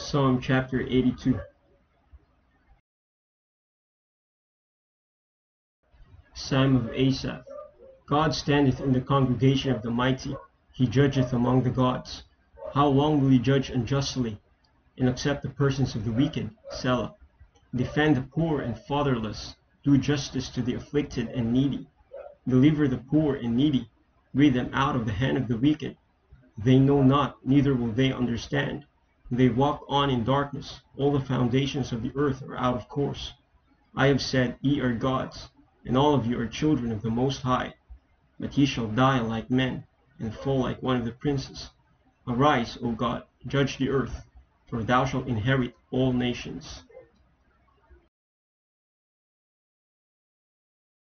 Psalm chapter 82 Psalm of Asaph God standeth in the congregation of the mighty, he judgeth among the gods. How long will he judge unjustly, and accept the persons of the wicked? Selah. Defend the poor and fatherless, do justice to the afflicted and needy. Deliver the poor and needy, rid them out of the hand of the wicked. They know not, neither will they understand. They walk on in darkness, all the foundations of the earth are out of course. I have said, Ye are gods, and all of you are children of the Most High. But ye shall die like men, and fall like one of the princes. Arise, O God, judge the earth, for thou shalt inherit all nations.